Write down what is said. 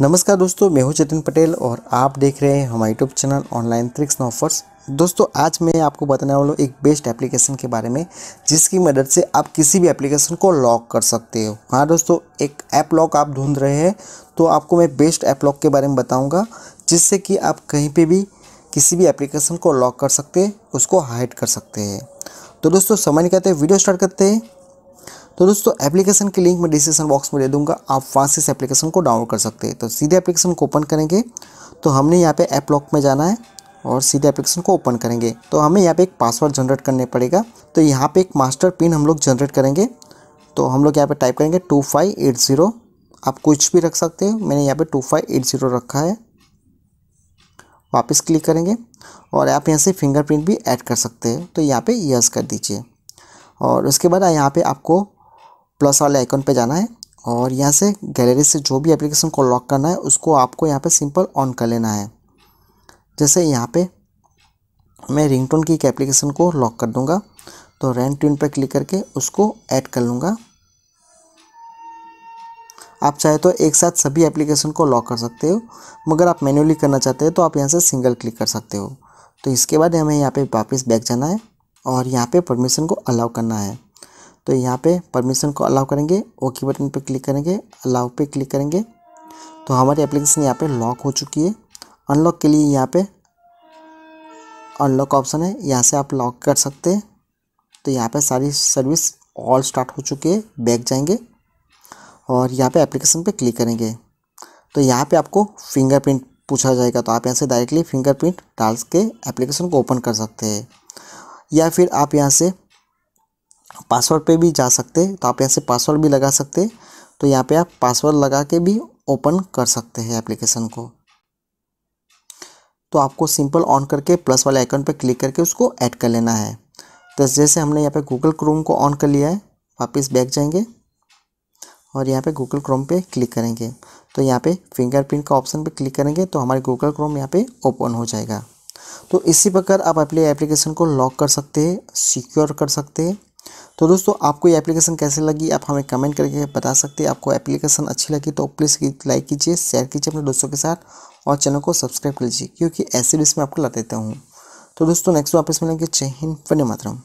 नमस्कार दोस्तों, मैं हूँ चेतन पटेल और आप देख रहे हैं हमारे YouTube channel online tricks and offers दोस्तों, आज मैं आपको बताने वाला हूँ एक बेस्ट एप्लीकेशन के बारे में, जिसकी मदद से आप किसी भी एप्लीकेशन को लॉक कर सकते हो। हाँ दोस्तों, एक ऐप लॉक आप ढूंढ रहे हैं तो आपको मैं बेस्ट ऐप लॉक के बारे में बताऊँगा, जिससे कि आप कहीं पर भी किसी भी एप्लीकेशन को लॉक कर सकते हैं, उसको हाइड कर सकते हैं। तो दोस्तों समझ नहीं कहते वीडियो स्टार्ट करते हैं। तो दोस्तों एप्लीकेशन की लिंक मैं डिस्क्रिप्शन बॉक्स में दे दूँगा। आप वहाँ से इस एप्लीकेशन को डाउनलोड कर सकते हैं। तो सीधे एप्लीकेशन को ओपन करेंगे। तो हमने यहाँ पे ऐप लॉक में जाना है और सीधे एप्लीकेशन को ओपन करेंगे। तो हमें यहाँ पे एक पासवर्ड जनरेट करने पड़ेगा। तो यहाँ पे एक मास्टर पिन हम लोग जनरेट करेंगे। तो हम लोग यहाँ पे टाइप करेंगे टू फाइव एट ज़ीरो आप कुछ भी रख सकते हो। मैंने यहाँ पे टू फाइव एट ज़ीरो रखा है। वापस क्लिक करेंगे और आप यहाँ से फिंगरप्रिंट भी ऐड कर सकते हैं। तो यहाँ पे यस कर दीजिए। और उसके बाद यहाँ पे आपको प्लस वाले आइकन पे जाना है और यहाँ से गैलरी से जो भी एप्लीकेशन को लॉक करना है, उसको आपको यहाँ पे सिंपल ऑन कर लेना है। जैसे यहाँ पे मैं रिंगटोन की एक एप्लीकेशन को लॉक कर दूँगा तो रैन ट्यून पर क्लिक करके उसको ऐड कर लूँगा। आप चाहे तो एक साथ सभी एप्लीकेशन को लॉक कर सकते हो, मगर आप मैन्युअली करना चाहते हो तो आप यहाँ से सिंगल क्लिक कर सकते हो। तो इसके बाद हमें यहाँ पे वापस बैक जाना है और यहाँ पे परमिशन को अलाउ करना है। तो यहाँ पे परमिशन को अलाउ करेंगे ओके बटन पे क्लिक करेंगे अलाउ पे क्लिक करेंगे। तो हमारी एप्लीकेशन यहाँ पे लॉक हो चुकी है। अनलॉक के लिए यहाँ पे अनलॉक ऑप्शन है। यहाँ से आप लॉक कर सकते हैं। तो यहाँ पे सारी सर्विस ऑल स्टार्ट हो चुकी है। बैक जाएँगे और यहाँ पे एप्लीकेशन पे क्लिक करेंगे। तो यहाँ पे आपको फिंगरप्रिंट पूछा जाएगा। तो आप यहाँ से डायरेक्टली फिंगरप्रिंट डाल के एप्लीकेशन को ओपन कर सकते हैं। या फिर आप यहाँ से पासवर्ड पे भी जा सकते हैं तो आप यहाँ से पासवर्ड भी लगा सकते हैं तो यहाँ पे आप पासवर्ड लगा के भी ओपन कर सकते हैं एप्लीकेशन को। तो आपको सिंपल ऑन करके प्लस वाले आइकन पे क्लिक करके उसको ऐड कर लेना है। तो जैसे हमने यहाँ पे गूगल क्रोम को ऑन कर लिया है, वापस बैक जाएँगे और यहाँ पे गूगल क्रोम पे क्लिक करेंगे। तो यहाँ पे फिंगरप्रिंट का ऑप्शन पे क्लिक करेंगे तो हमारे गूगल क्रोम यहाँ पे ओपन हो जाएगा। तो इसी प्रकार आप अपने एप्लीकेशन को लॉक कर सकते हैं, सिक्योर कर सकते हैं तो दोस्तों, आपको ये एप्लीकेशन कैसे लगी? आप हमें कमेंट करके बता सकते हैं। आपको एप्लीकेशन अच्छी लगी तो प्लीज़ लाइक कीजिए शेयर कीजिए अपने दोस्तों के साथ और चैनल को सब्सक्राइब कर लीजिए, क्योंकि ऐसे भी इसमें आपको ला देता हूँ। तो दोस्तों नेक्स्ट वापस मिलेंगे। जय हिंद मातरम।